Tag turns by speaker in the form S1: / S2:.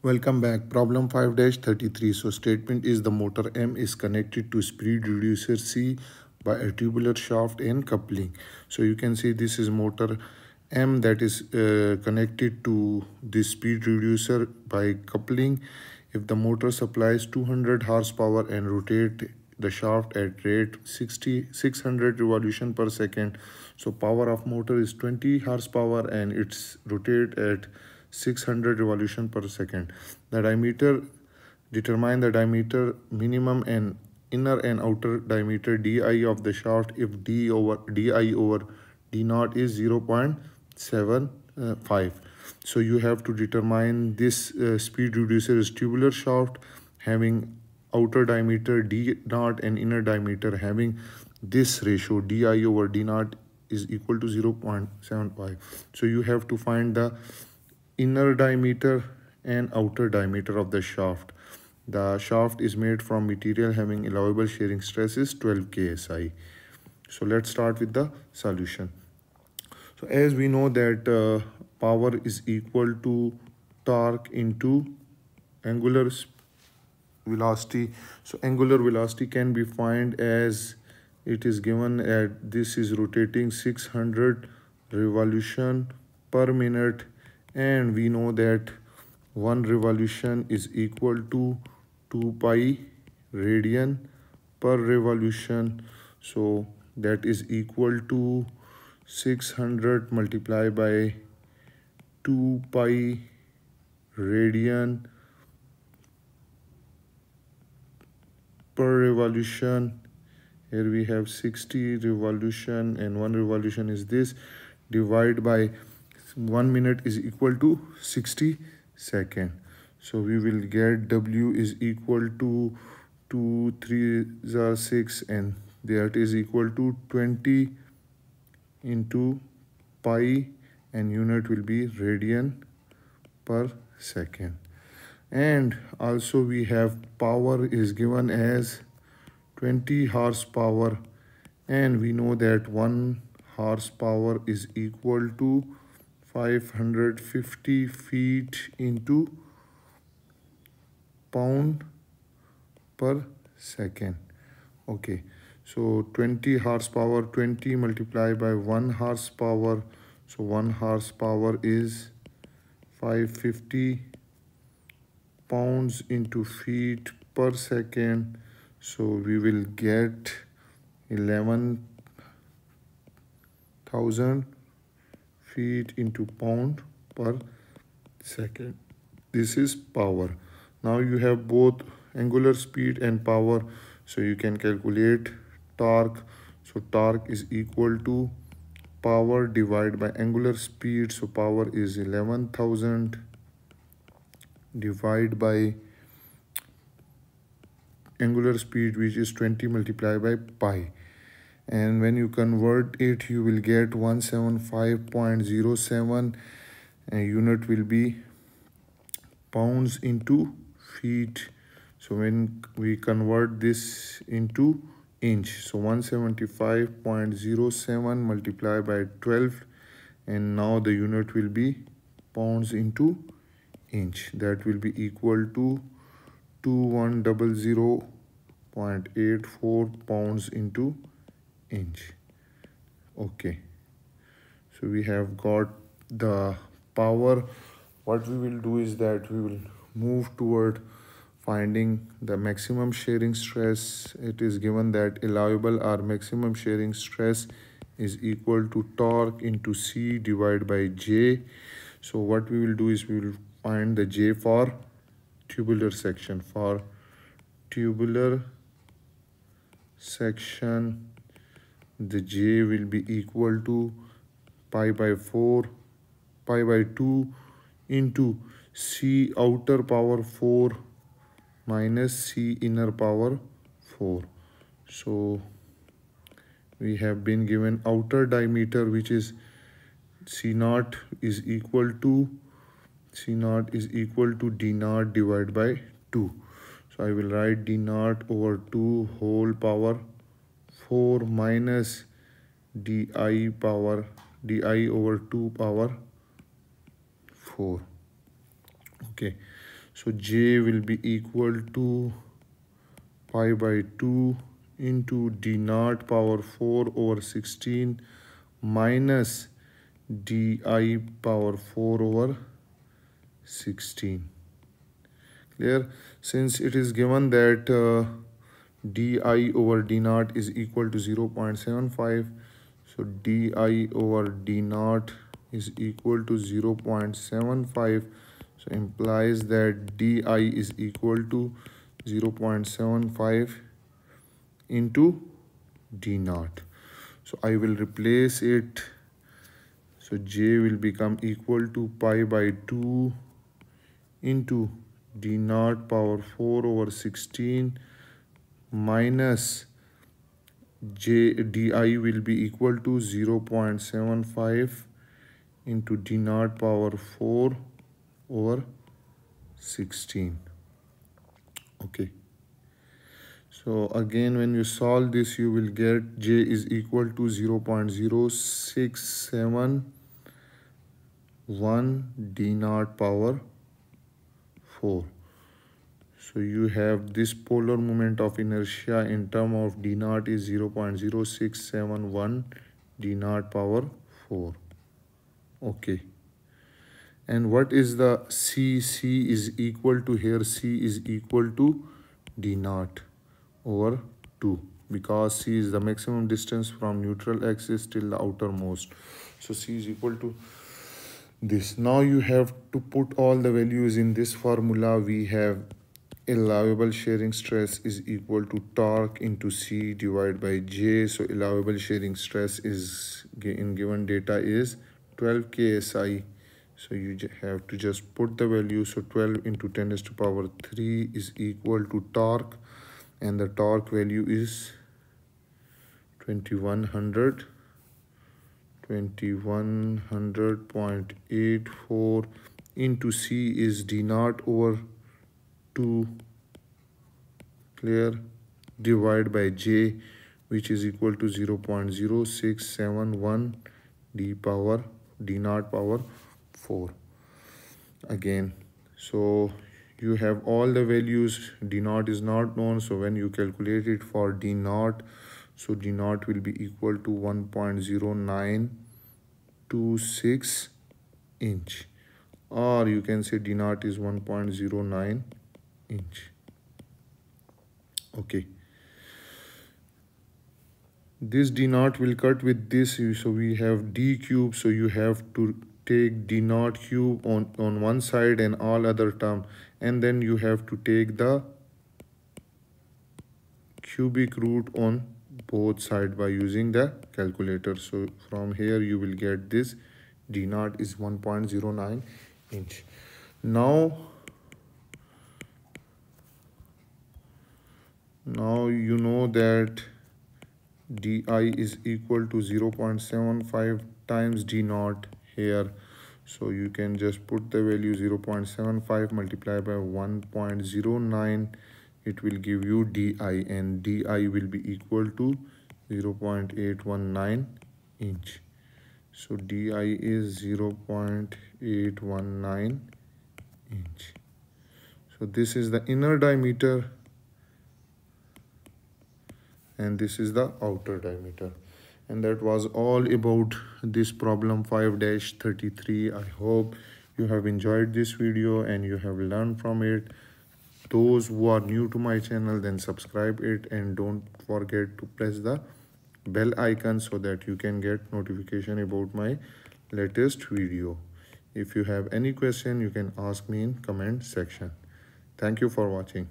S1: Welcome back. Problem 5-33. So statement is the motor M is connected to speed reducer C by a tubular shaft and coupling. So you can see this is motor M that is uh, connected to the speed reducer by coupling. If the motor supplies 200 horsepower and rotate the shaft at rate 60 600 revolution per second so power of motor is 20 horsepower and it's rotate at 600 revolution per second. The diameter, determine the diameter minimum and inner and outer diameter di of the shaft if d over di over d naught is 0 0.75. So you have to determine this uh, speed reducer is tubular shaft having outer diameter d naught and inner diameter having this ratio di over d naught is equal to 0 0.75 so you have to find the inner diameter and outer diameter of the shaft. The shaft is made from material having allowable shearing stress is 12 ksi. So let's start with the solution. So as we know that uh, power is equal to torque into angular velocity. So angular velocity can be found as it is given at this is rotating 600 revolution per minute and we know that one revolution is equal to 2 pi radian per revolution. So that is equal to 600 multiplied by 2 pi radian per revolution. Here we have 60 revolution and one revolution is this divide by 1 minute is equal to 60 second. So we will get w is equal to 2 3 6 and that is equal to 20 into pi and unit will be radian per second. And also we have power is given as 20 horsepower. And we know that 1 horsepower is equal to 550 feet into pound per second. Okay so 20 horsepower 20 multiplied by 1 horsepower. So 1 horsepower is 550 pounds into feet per second. So we will get 11,000 feet into pound per second. This is power. Now you have both angular speed and power. So you can calculate torque. So torque is equal to power divided by angular speed. So power is 11,000 divided by angular speed which is 20 multiplied by pi and when you convert it you will get 175.07 and unit will be pounds into feet. So when we convert this into inch so 175.07 multiplied by 12 and now the unit will be pounds into inch. That will be equal to 2100.84 pounds into inch. Okay. So we have got the power. What we will do is that we will move toward finding the maximum shearing stress. It is given that allowable or maximum shearing stress is equal to torque into c divided by j. So what we will do is we will find the j for tubular section. For tubular section the j will be equal to pi by 4 pi by 2 into c outer power 4 minus c inner power 4 so we have been given outer diameter which is c naught is equal to c naught is equal to d naught divided by 2 so i will write d naught over 2 whole power 4 minus di power di over 2 power 4 okay. So j will be equal to pi by 2 into d naught power 4 over 16 minus di power 4 over 16 clear? Since it is given that uh, di over d naught is equal to 0 0.75 so di over d naught is equal to 0 0.75 so implies that di is equal to 0 0.75 into d naught. So i will replace it. So j will become equal to pi by 2 into d naught power 4 over 16 minus j di will be equal to 0 0.75 into d naught power 4 over 16 okay. So again when you solve this you will get j is equal to 0 0.0671 d naught power 4 so you have this polar moment of inertia in term of d naught is 0 0.0671 d naught power 4 okay. And what is the c? C is equal to here c is equal to d naught over 2 because c is the maximum distance from neutral axis till the outermost. So c is equal to this. Now you have to put all the values in this formula. We have allowable shearing stress is equal to torque into c divided by j. So allowable shearing stress is in given data is 12 ksi so you have to just put the value. So 12 into 10 to the power 3 is equal to torque. And the torque value is 2100 2100.84 into c is d naught over 2 clear divide by j which is equal to 0 0.0671 d power d naught power 4 again so you have all the values d naught is not known. So when you calculate it for d naught so d naught will be equal to 1.0926 inch. Or you can say d naught is 1.09 inch. Okay. This d naught will cut with this so we have d cube so you have to take d naught cube on, on one side and all other term and then you have to take the cubic root on both side by using the calculator. So from here you will get this d naught is 1.09 inch. Now now you know that di is equal to 0 0.75 times d naught here. So you can just put the value 0 0.75 multiplied by 1.09 it will give you di and di will be equal to 0 0.819 inch. So di is 0 0.819 inch. So this is the inner diameter and this is the outer diameter. And that was all about this problem 5-33 i hope you have enjoyed this video and you have learned from it. Those who are new to my channel then subscribe it and don't forget to press the bell icon so that you can get notification about my latest video. If you have any question you can ask me in comment section. Thank you for watching